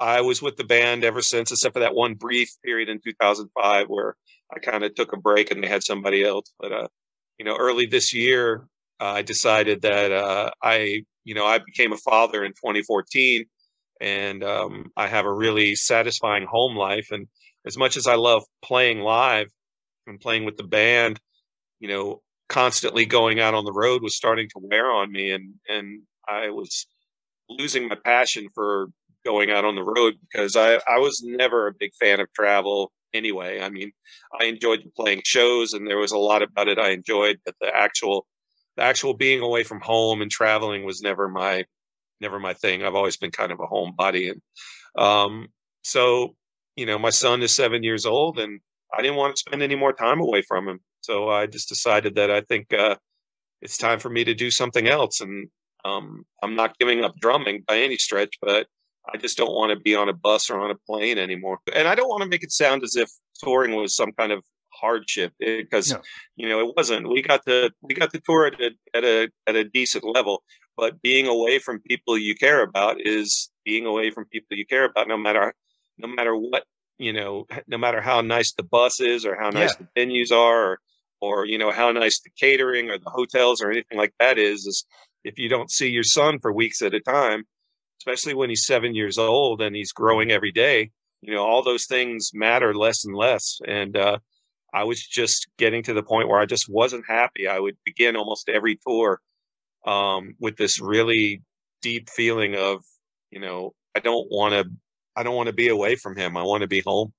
I was with the band ever since, except for that one brief period in 2005 where I kind of took a break and they had somebody else. But uh, you know, early this year, uh, I decided that uh, I, you know, I became a father in 2014, and um, I have a really satisfying home life. And as much as I love playing live and playing with the band, you know, constantly going out on the road was starting to wear on me, and and I was losing my passion for going out on the road because I, I was never a big fan of travel anyway. I mean, I enjoyed playing shows and there was a lot about it I enjoyed, but the actual the actual being away from home and traveling was never my never my thing. I've always been kind of a homebody and um so, you know, my son is 7 years old and I didn't want to spend any more time away from him. So I just decided that I think uh it's time for me to do something else and um, I'm not giving up drumming by any stretch, but I just don't want to be on a bus or on a plane anymore. And I don't want to make it sound as if touring was some kind of hardship because no. you know it wasn't. We got to we got to tour at a, at a at a decent level, but being away from people you care about is being away from people you care about, no matter no matter what you know, no matter how nice the bus is or how nice yeah. the venues are, or or you know how nice the catering or the hotels or anything like that is. Is if you don't see your son for weeks at a time, especially when he's seven years old and he's growing every day, you know, all those things matter less and less. And uh, I was just getting to the point where I just wasn't happy. I would begin almost every tour um, with this really deep feeling of, you know, I don't want to, I don't want to be away from him. I want to be home.